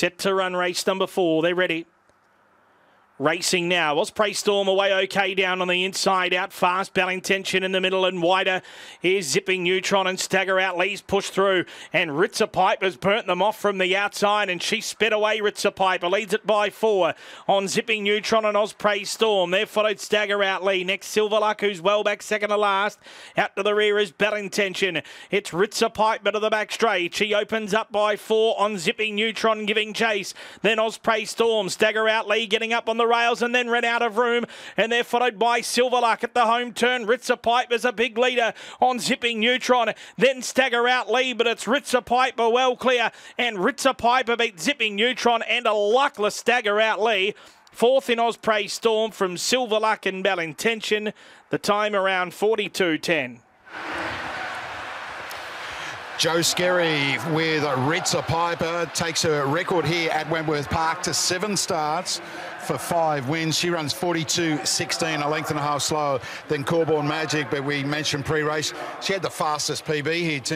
Set to run race number four. They're ready. Racing now. Osprey Storm away okay down on the inside. Out fast. Intention in the middle and wider. Here's Zipping Neutron and Stagger out. Lee's pushed through. And Ritza Piper's burnt them off from the outside. And she sped away. Ritza Piper leads it by four on Zipping Neutron and Osprey Storm. They're followed Stagger out Lee. Next Silver Luck, who's well back second to last. Out to the rear is Intention. It's Ritza Piper to the back straight. She opens up by four on Zipping Neutron giving chase. Then Osprey Storm. Stagger out Lee getting up on the rails and then ran out of room. And they're followed by Silverluck at the home turn. Ritza Piper's a big leader on Zipping Neutron. Then stagger out Lee, but it's Ritza Piper well clear. And Ritza Piper beat Zipping Neutron and a luckless stagger out Lee. Fourth in Osprey Storm from Silverluck and Bell Intention. The time around 42.10. Joe Skerry with Ritza Piper takes her record here at Wentworth Park to seven starts for five wins. She runs 42.16, a length and a half slower than Corborn Magic, but we mentioned pre-race. She had the fastest PB here too.